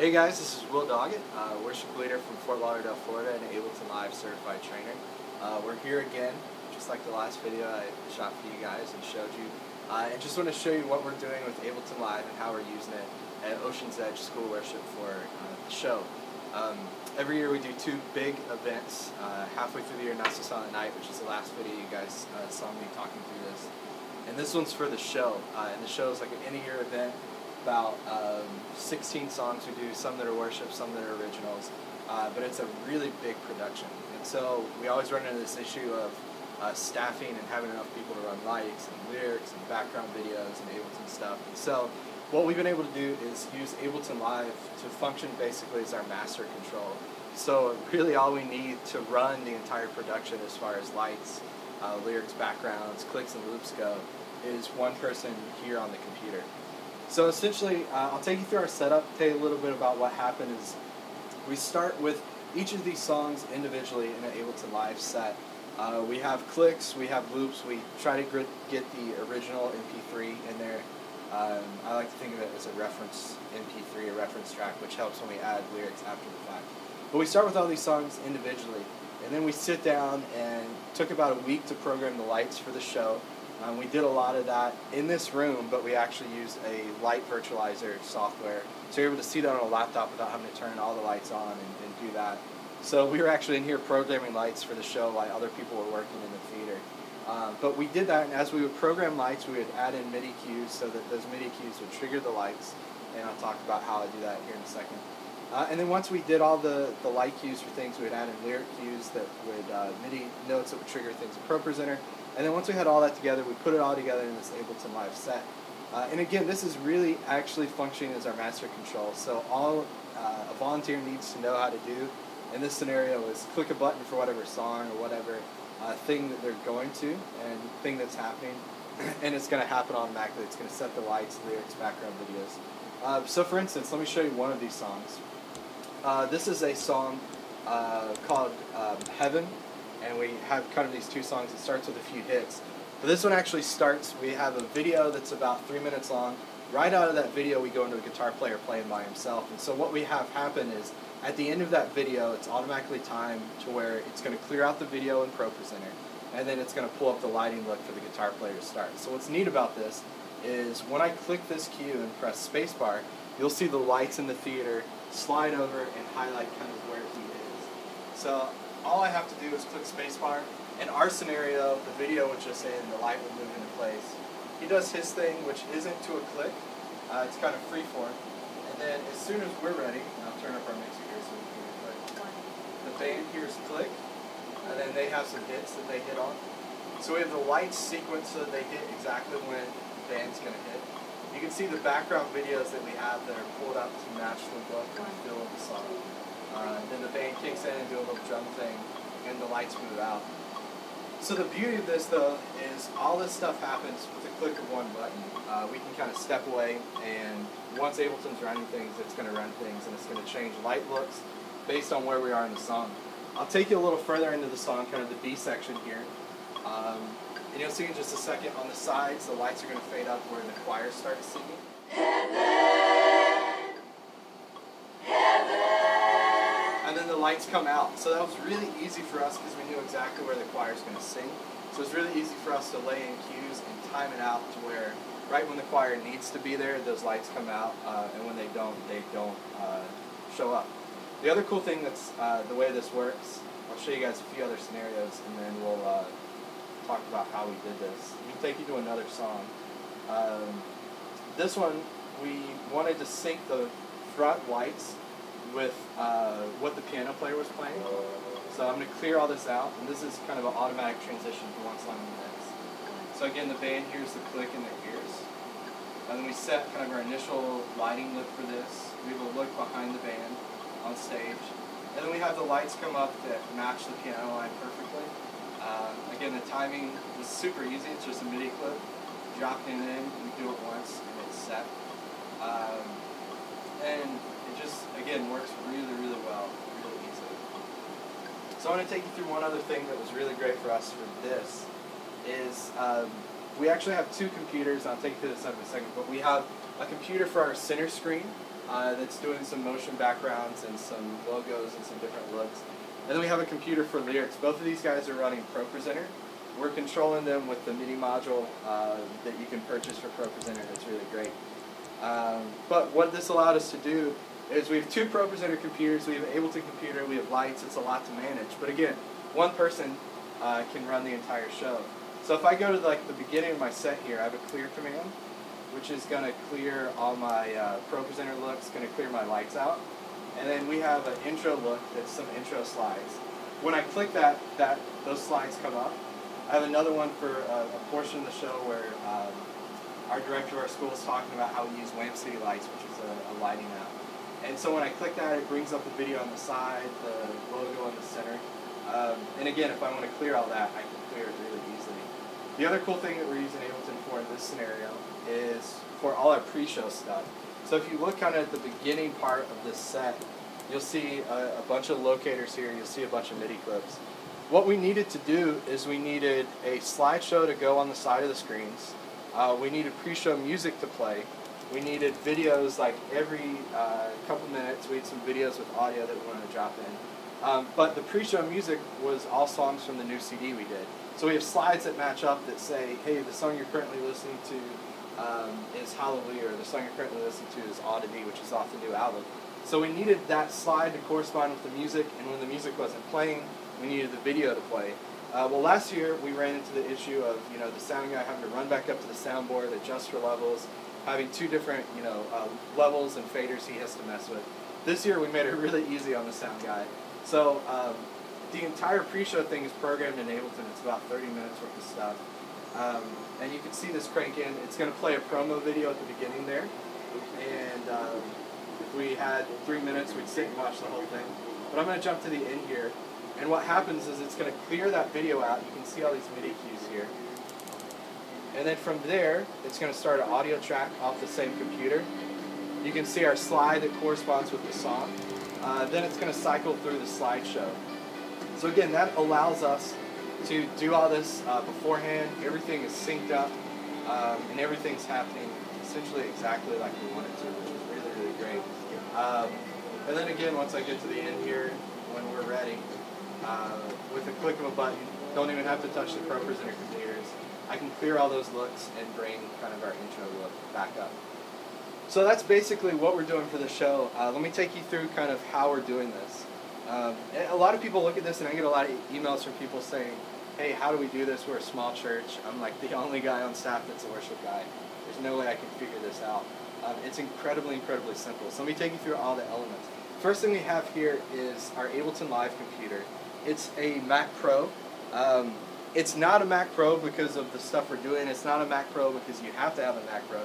Hey guys, this is Will Doggett, uh, worship leader from Fort Lauderdale, Florida, and Ableton Live certified trainer. Uh, we're here again, just like the last video I shot for you guys and showed you. Uh, and just want to show you what we're doing with Ableton Live and how we're using it at Ocean's Edge School Worship for uh, the show. Um, every year we do two big events, uh, halfway through the year, Not So Silent Night, which is the last video you guys uh, saw me talking through this. And this one's for the show, uh, and the show is like an end-of-year event about um, 16 songs we do, some that are worship, some that are originals. Uh, but it's a really big production. And so we always run into this issue of uh, staffing and having enough people to run lights and lyrics and background videos and Ableton stuff. And so what we've been able to do is use Ableton Live to function basically as our master control. So really all we need to run the entire production as far as lights, uh, lyrics, backgrounds, clicks and loops go is one person here on the computer. So essentially, uh, I'll take you through our setup, tell you a little bit about what happened is we start with each of these songs individually in an Ableton Live set. Uh, we have clicks, we have loops, we try to get the original MP3 in there. Um, I like to think of it as a reference MP3, a reference track, which helps when we add lyrics after the fact. But we start with all these songs individually, and then we sit down and took about a week to program the lights for the show. Um, we did a lot of that in this room, but we actually used a light virtualizer software. So you're able to see that on a laptop without having to turn all the lights on and, and do that. So we were actually in here programming lights for the show while other people were working in the theater. Um, but we did that, and as we would program lights, we would add in MIDI cues so that those MIDI cues would trigger the lights. And I'll talk about how I do that here in a second. Uh, and then once we did all the, the light cues for things, we would add in lyric cues that would uh, MIDI notes that would trigger things in ProPresenter. And then once we had all that together, we put it all together in this Ableton Live set. Uh, and again, this is really actually functioning as our master control. So all uh, a volunteer needs to know how to do in this scenario is click a button for whatever song or whatever uh, thing that they're going to and thing that's happening. and it's going to happen automatically. It's going to set the lights, lyrics, background videos. Uh, so for instance, let me show you one of these songs. Uh, this is a song uh, called um, Heaven and we have kind of these two songs. It starts with a few hits. But this one actually starts, we have a video that's about three minutes long. Right out of that video, we go into a guitar player playing by himself. And so what we have happen is, at the end of that video, it's automatically timed to where it's going to clear out the video in ProPresenter, and then it's going to pull up the lighting look for the guitar player to start. So what's neat about this is when I click this cue and press spacebar, you'll see the lights in the theater slide over and highlight kind of where he is. So all I have to do is click spacebar. In our scenario, the video would just say and the light would move into place. He does his thing, which isn't to a click. Uh, it's kind of freeform. And then as soon as we're ready, I'll turn up our mixer here so we can hear click. The band hears click, and then they have some hits that they hit on. So we have the lights sequence so that they hit exactly when the band's going to hit. You can see the background videos that we have that are pulled up to match the look and feel of the song. Uh, then the band kicks in and do a little drum thing, and the lights move out. So the beauty of this, though, is all this stuff happens with a click of one button. Uh, we can kind of step away, and once Ableton's running things, it's going to run things, and it's going to change light looks based on where we are in the song. I'll take you a little further into the song, kind of the B section here. Um, and you'll see in just a second on the sides, the lights are going to fade up where the choir starts singing. Lights come out. So that was really easy for us because we knew exactly where the choir is going to sing. So it's really easy for us to lay in cues and time it out to where right when the choir needs to be there, those lights come out, uh, and when they don't, they don't uh, show up. The other cool thing that's uh, the way this works, I'll show you guys a few other scenarios, and then we'll uh, talk about how we did this. We take you to another song. Um, this one, we wanted to sync the front lights with uh, what the piano player was playing. So I'm going to clear all this out, and this is kind of an automatic transition from one song to the next. So again, the band hears the click in their ears. And then we set kind of our initial lighting look for this. We have a look behind the band on stage. And then we have the lights come up that match the piano line perfectly. Uh, again, the timing is super easy. It's just a MIDI clip. Drop it in, and we do it once, and it's set. Um, and it just, again, works really, really well, really easily. So I want to take you through one other thing that was really great for us for this, is um, we actually have two computers, I'll take you through this in a second, but we have a computer for our center screen, uh, that's doing some motion backgrounds and some logos and some different looks. And then we have a computer for lyrics. Both of these guys are running ProPresenter. We're controlling them with the MIDI module uh, that you can purchase for ProPresenter. That's really great. Um, but what this allowed us to do is we have two ProPresenter computers. We have Ableton computer. We have lights. It's a lot to manage. But again, one person uh, can run the entire show. So if I go to like the beginning of my set here, I have a clear command, which is going to clear all my uh, ProPresenter looks, going to clear my lights out. And then we have an intro look that's some intro slides. When I click that, that those slides come up. I have another one for a, a portion of the show where um, our director of our school is talking about how we use Wham City Lights, which is a, a lighting app. And so when I click that, it brings up the video on the side, the logo in the center. Um, and again, if I want to clear all that, I can clear it really easily. The other cool thing that we're using Ableton for in this scenario is for all our pre-show stuff. So if you look kind of at the beginning part of this set, you'll see a, a, bunch of locators here, you'll see a bunch of MIDI clips. What we needed to do is we needed a slideshow to go on the side of the screens, uh, we needed pre-show music to play, we needed videos like every uh, couple minutes, we had some videos with audio that we wanted to drop in. Um, but the pre-show music was all songs from the new CD we did. So we have slides that match up that say, hey, the song you're currently listening to um, is Hallelujah, or the song you're currently listening to is Oddity, which is off the new album. So we needed that slide to correspond with the music, and when the music wasn't playing, we needed the video to play. Uh, well, last year we ran into the issue of you know the sound guy having to run back up to the soundboard, adjust for levels, having two different you know uh, levels and faders he has to mess with. This year we made it really easy on the sound guy. So um, the entire pre-show thing is programmed in Ableton. It's about 30 minutes worth of stuff. Um, and you can see this crank in. It's going to play a promo video at the beginning there. And um, if we had three minutes, we'd sit and watch the whole thing. But I'm going to jump to the end here. And what happens is it's going to clear that video out. You can see all these MIDI cues here. And then from there, it's going to start an audio track off the same computer. You can see our slide that corresponds with the song. Uh, then it's going to cycle through the slideshow. So again, that allows us to do all this uh, beforehand. Everything is synced up, um, and everything's happening essentially exactly like we want it to, which is really, really great. Um, and then again, once I get to the end here, when we're ready, uh, with a click of a button, don't even have to touch the ProPresenter computers. I can clear all those looks and bring kind of our intro look back up. So that's basically what we're doing for the show. Uh, let me take you through kind of how we're doing this. Um, a lot of people look at this and I get a lot of emails from people saying, hey, how do we do this? We're a small church. I'm like the only guy on staff that's a worship guy. There's no way I can figure this out. Um, it's incredibly, incredibly simple. So let me take you through all the elements. First thing we have here is our Ableton Live computer. It's a Mac Pro. Um, it's not a Mac Pro because of the stuff we're doing. It's not a Mac Pro because you have to have a Mac Pro.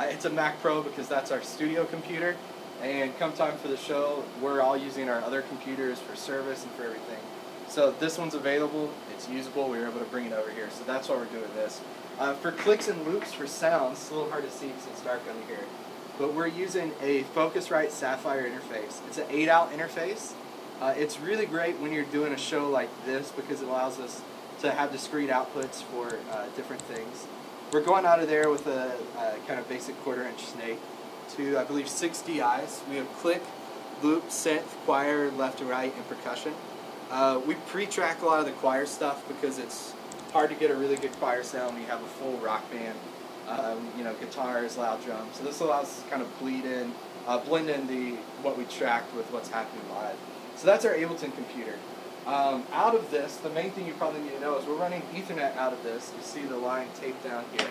It's a Mac Pro because that's our studio computer. And come time for the show, we're all using our other computers for service and for everything. So this one's available, it's usable, we were able to bring it over here. So that's why we're doing this. Uh, for clicks and loops for sounds, it's a little hard to see because it's dark under here. But we're using a Focusrite Saffire interface. It's an 8 out interface. Uh, it's really great when you're doing a show like this because it allows us to have discrete outputs for uh, different things. We're going out of there with a, a kind of basic quarter inch snake to, I believe, six DIs. We have click, loop, synth, choir, left and right, and percussion. Uh, we pre-track a lot of the choir stuff because it's hard to get a really good choir sound when you have a full rock band. Um, you know, guitars, loud drums. So this allows us to kind of bleed in, uh, blend in the what we tracked with what's happening live. So that's our Ableton computer. Um, out of this, the main thing you probably need to know is we're running Ethernet out of this. You see the line taped down here.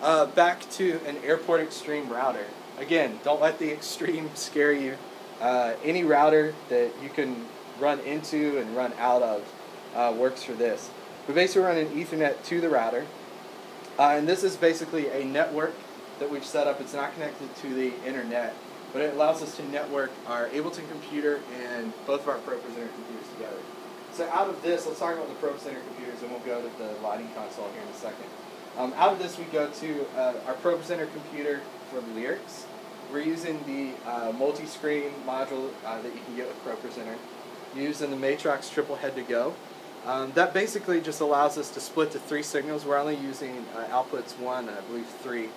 Uh, back to an Airport Extreme router. Again, don't let the extreme scare you. Uh, any router that you can run into and run out of uh, works for this. We basically run an Ethernet to the router. Uh, and this is basically a network that we've set up. It's not connected to the internet, but it allows us to network our Ableton computer and both of our ProPresenter computers together. So out of this, let's talk about the ProPresenter computers, and we'll go to the lighting console here in a second. Um, out of this, we go to uh, our ProPresenter computer for the lyrics. We're using the uh, multi-screen module uh, that you can get with ProPresenter, using the Matrox TripleHead2Go. Um, that basically just allows us to split to three signals. We're only using uh, outputs one and I believe three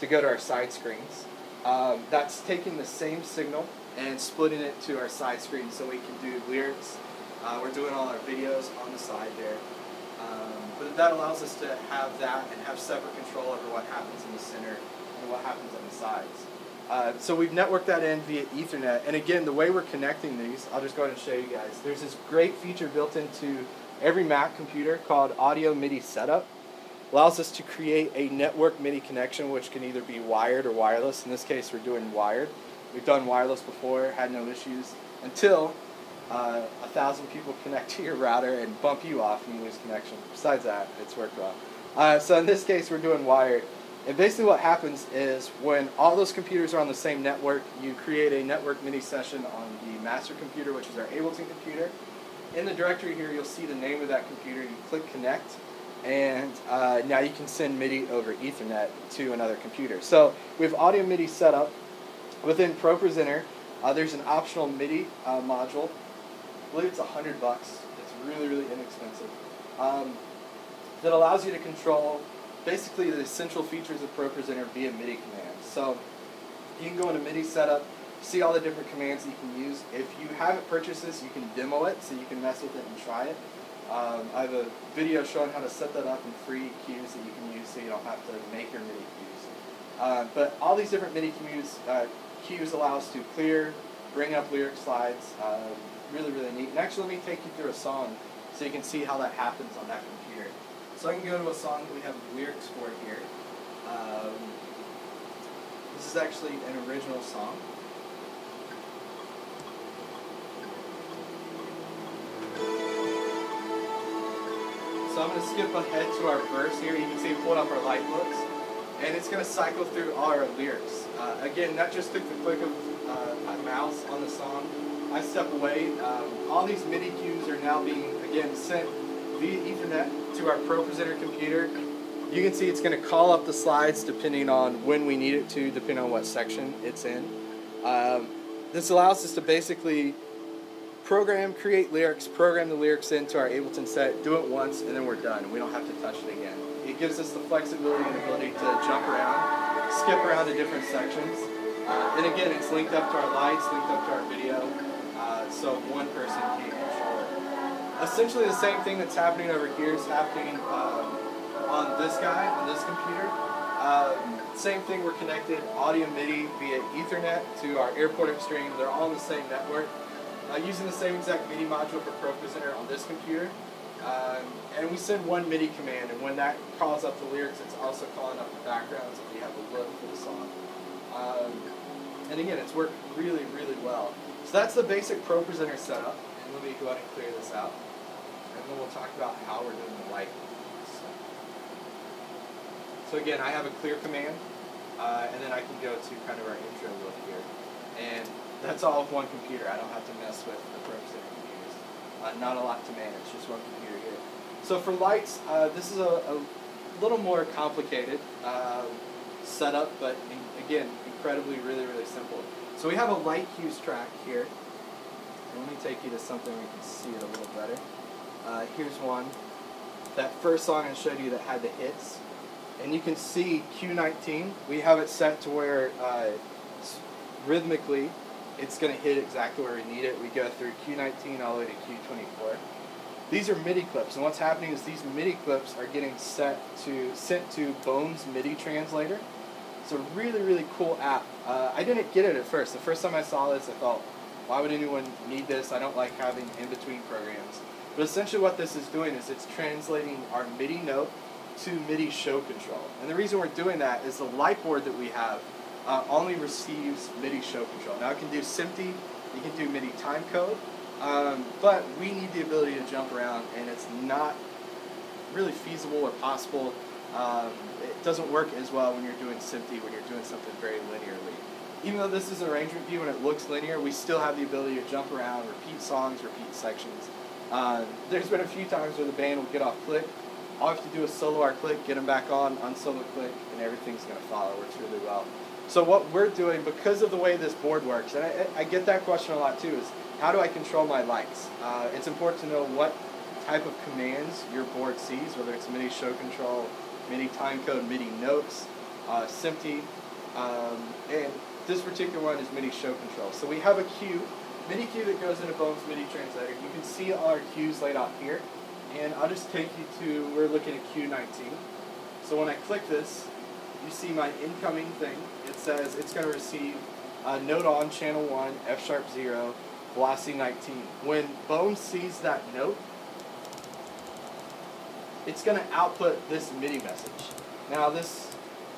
to go to our side screens. Um, that's taking the same signal and splitting it to our side screen so we can do lyrics. Uh, we're doing all our videos on the side there. Um, but that allows us to have that and have separate control over what happens in the center and what happens on the sides. Uh, so we've networked that in via Ethernet. And again, the way we're connecting these, I'll just go ahead and show you guys. There's this great feature built into every Mac computer called Audio MIDI Setup. Allows us to create a network MIDI connection, which can either be wired or wireless. In this case, we're doing wired. We've done wireless before, had no issues, until uh, a thousand people connect to your router and bump you off and you lose connection. Besides that, it's worked well. Uh, so in this case, we're doing wired. And basically what happens is when all those computers are on the same network, you create a network MIDI session on the master computer, which is our Ableton computer. In the directory here, you'll see the name of that computer. You click connect, and uh, now you can send MIDI over Ethernet to another computer. So we have audio MIDI set up. Within ProPresenter, uh, there's an optional MIDI uh, module. I believe it's a hundred bucks. It's really, really inexpensive. Um, that allows you to control basically the essential features of ProPresenter via MIDI commands. So you can go into MIDI setup, see all the different commands that you can use. If you haven't purchased this, you can demo it so you can mess with it and try it. Um, I have a video showing how to set that up in free cues that you can use so you don't have to make your MIDI cues. Uh, but all these different MIDI cues, uh, allow us to clear, bring up lyric slides, uh, really, really neat. And actually, let me take you through a song so you can see how that happens on that computer. So I can go to a song that we have lyrics for here. Um, this is actually an original song. So I'm going to skip ahead to our verse here. You can see we pulled up our light books. And it's going to cycle through all our lyrics. Uh, again, that just took the click of uh, my mouse on the song. I step away. Um, all these MIDI cues are now being, again, sent via Ethernet to our ProPresenter computer. You can see it's going to call up the slides depending on when we need it to, depending on what section it's in. Um, this allows us to basically program, create lyrics, program the lyrics into our Ableton set, do it once, and then we're done. We don't have to touch it again. It gives us the flexibility and ability to jump around, skip around to different sections. Uh, and again, it's linked up to our lights, linked up to our video, uh, so one person can control it. Essentially the same thing that's happening over here is happening um, on this guy, on this computer. Um, same thing, we're connected audio MIDI via Ethernet to our Airport Extreme. They're all on the same network. Uh, using the same exact MIDI module for ProPresenter on this computer. Um, and we send one MIDI command, and when that calls up the lyrics, it's also calling up the backgrounds if we have a look for the song. Um, and again, it's worked really, really well. So that's the basic ProPresenter setup. And let me go ahead and clear this out. And then we'll talk about how we're doing the light. So again, I have a clear command, uh, and then I can go to kind of our intro look here. And that's all one computer. I don't have to mess with the ProPresenter computers. Uh, not a lot to manage, just one computer here. So for lights, uh, this is a, a, little more complicated uh, setup, but in, again, incredibly, really, really simple. So we have a light cues track here. Let me take you to something we can see it a little better. Uh, here's one. That first song I showed you that had the hits. And you can see Q19, we have it set to where uh, rhythmically it's going to hit exactly where we need it. We go through Q19 all the way to Q24. These are MIDI clips, and what's happening is these MIDI clips are getting set to sent to Bome's MIDI Translator. It's a really, really cool app. Uh, I didn't get it at first. The first time I saw this, I thought, why would anyone need this? I don't like having in-between programs. But essentially what this is doing is it's translating our MIDI note to MIDI show control. And the reason we're doing that is the light board that we have uh, only receives MIDI show control. Now it can do SMPTE, you can do MIDI time code, um, but we need the ability to jump around and it's not really feasible or possible. Um, it doesn't work as well when you're doing SMPTE, when you're doing something very linearly. Even though this is an arrangement view and it looks linear, we still have the ability to jump around, repeat songs, repeat sections. Uh, there's been a few times where the band will get off click. All I have to do is solo our click, get them back on, unsolo click, and everything's going to follow. It works really well. So what we're doing, because of the way this board works, and I, I get that question a lot too, is how do I control my lights? Uh, it's important to know what type of commands your board sees, whether it's MIDI show control, MIDI time code, MIDI notes, uh, SMPTE, um, and this particular one is MIDI show control. So we have a cue, MIDI cue that goes into Bome's MIDI translator. You can see all our cues laid out here. And I'll just take you to, we're looking at cue 19. So when I click this, you see my incoming thing. It says it's going to receive a note on channel 1, F sharp 0, velocity 19. When Bome sees that note, it's going to output this MIDI message. Now this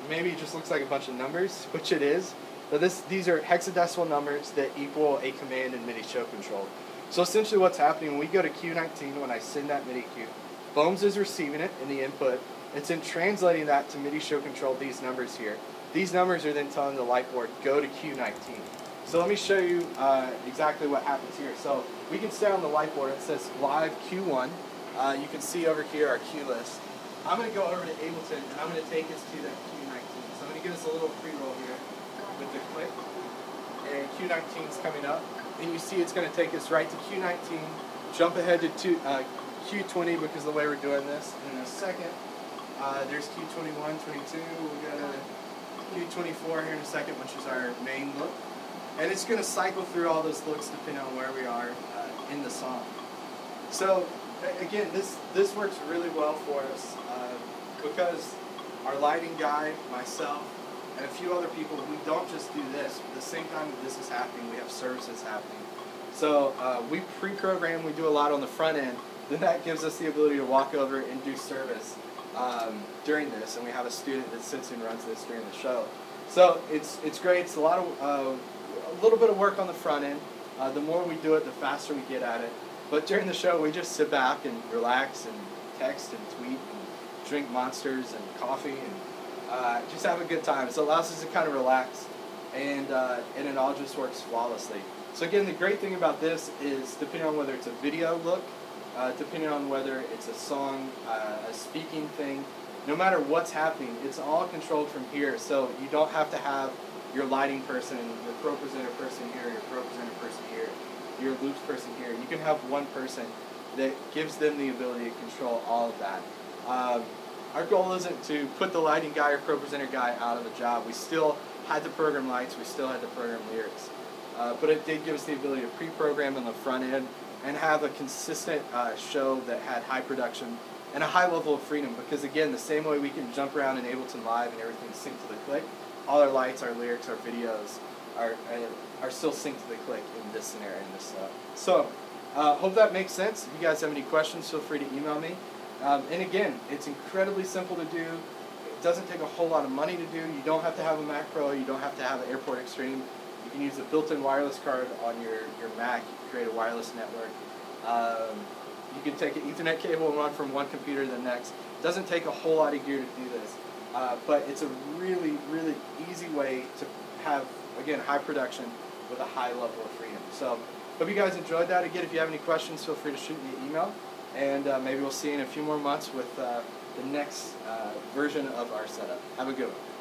maybe just looks like a bunch of numbers, which it is, but this, these are hexadecimal numbers that equal a command in MIDI show control. So essentially what's happening when we go to Q19, when I send that MIDI cue, Bome's is receiving it in the input, it's in translating that to MIDI show control these numbers here. These numbers are then telling the light board, go to Q19. So let me show you uh, exactly what happens here. So we can stay on the light board. It says live Q1. Uh, you can see over here our cue list. I'm going to go over to Ableton and I'm going to take us to that Q19. So I'm going to give us a little pre-roll here with the click. And Q19 is coming up. And you see it's going to take us right to Q19. Jump ahead to two, uh, Q20 because the way we're doing this. In a second, uh, there's Q21, 22. We've got a Q24 here in a second, which is our main look. And it's going to cycle through all those looks depending on where we are uh, in the song. So again, this, this works really well for us uh, because our lighting guy, myself, and a few other people, we don't just do this. At the same time that this is happening, we have services happening. So uh, we pre-program, we do a lot on the front end, then that gives us the ability to walk over and do service um, during this, and we have a student that sits and runs this during the show. So it's, it's great, it's a lot of, uh, a little bit of work on the front end. Uh, the more we do it, the faster we get at it. But during the show, we just sit back and relax and text and tweet and drink monsters and coffee and uh, just have a good time. So it allows us to kind of relax, and uh, and it all just works flawlessly. So again, the great thing about this is depending on whether it's a video look, uh, depending on whether it's a song, uh, a speaking thing, no matter what's happening, it's all controlled from here. So you don't have to have your lighting person, your pro presenter person here, your pro presenter person here, your loops person here. You can have one person that gives them the ability to control all of that. Um, our goal isn't to put the lighting guy or pro presenter guy out of a job. We still had to program lights, we still had to program lyrics. Uh, but it did give us the ability to pre-program on the front end and have a consistent uh, show that had high production and a high level of freedom because again the same way we can jump around in Ableton Live and everything synced to the click, all our lights, our lyrics, our videos are, are still synced to the click in this scenario, in this uh, So, uh, hope that makes sense. If you guys have any questions, feel free to email me. Um, and again, it's incredibly simple to do. It doesn't take a whole lot of money to do. You don't have to have a Mac Pro. You don't have to have an Airport Extreme. You can use a built-in wireless card on your, your Mac. You create a wireless network. Um, you can take an Ethernet cable and run from one computer to the next. It doesn't take a whole lot of gear to do this. Uh, but it's a really, really easy way to have, again, high production with a high level of freedom. So hope you guys enjoyed that. Again, if you have any questions, feel free to shoot me an email and uh, maybe we'll see you in a few more months with uh, the next uh, version of our setup. Have a good one.